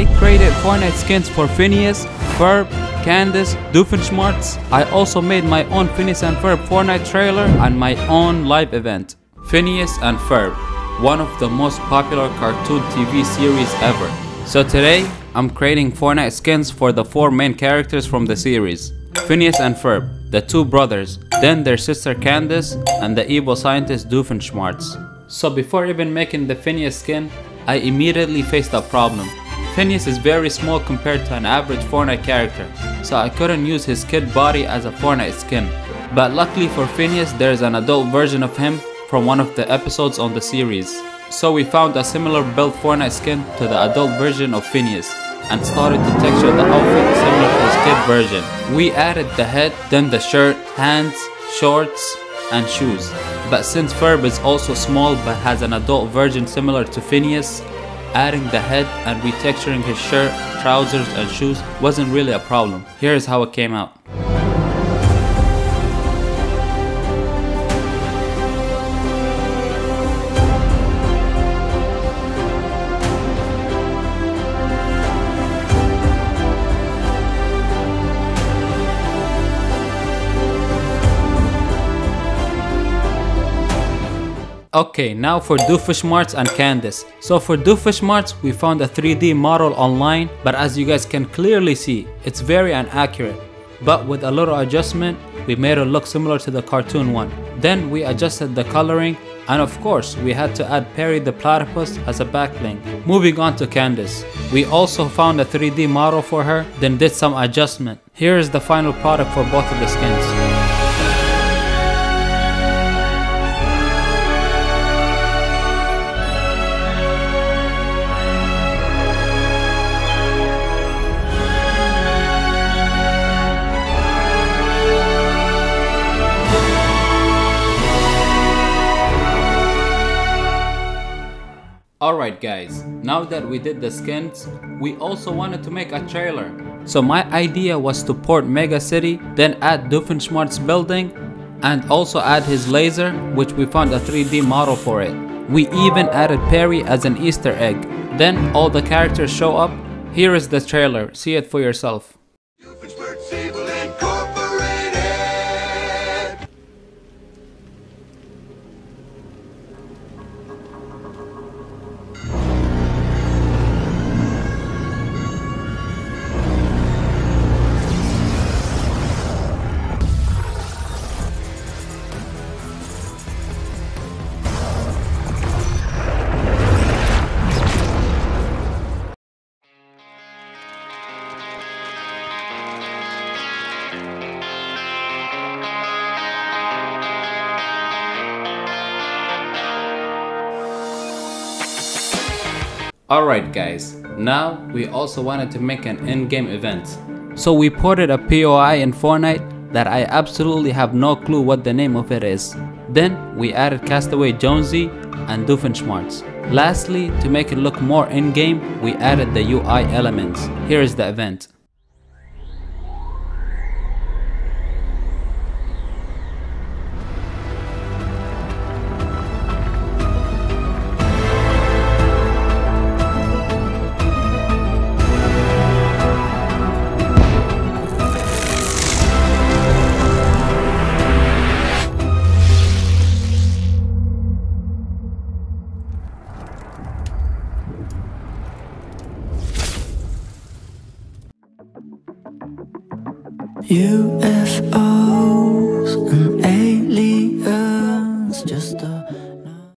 I created Fortnite skins for Phineas, Ferb, Candace, Doofenshmirtz. I also made my own Phineas and Ferb Fortnite trailer and my own live event. Phineas and Ferb, one of the most popular cartoon TV series ever. So today, I'm creating Fortnite skins for the four main characters from the series. Phineas and Ferb, the two brothers, then their sister Candace, and the evil scientist Doofenshmirtz. So before even making the Phineas skin, I immediately faced a problem. Phineas is very small compared to an average Fortnite character, so I couldn't use his kid body as a Fortnite skin. But luckily for Phineas, there's an adult version of him from one of the episodes on the series. So we found a similar built Fortnite skin to the adult version of Phineas and started to texture the outfit similar to his kid version. We added the head, then the shirt, hands, shorts, and shoes. But since Ferb is also small but has an adult version similar to Phineas, adding the head and retexturing his shirt, trousers and shoes wasn't really a problem. Here's how it came out. Okay, now for Doofenshmirtz and Candace. So for Doofenshmirtz, we found a 3D model online, but as you guys can clearly see, it's very inaccurate. But with a little adjustment, we made it look similar to the cartoon one. Then we adjusted the coloring, and of course, we had to add Perry the Platypus as a back bling. Moving on to Candace. We also found a 3D model for her, then did some adjustment. Here is the final product for both of the skins. Alright guys, now that we did the skins, we also wanted to make a trailer. So my idea was to port Mega City, then add Doofenshmirtz building, and also add his laser, which we found a 3D model for it. We even added Perry as an easter egg. Then all the characters show up. Here is the trailer, see it for yourself. Alright guys, now we also wanted to make an in-game event. So we ported a POI in Fortnite that I absolutely have no clue what the name of it is. Then we added Castaway Jonesy and Doofenshmirtz. Lastly, to make it look more in-game, we added the UI elements. Here is the event. UFOs mm.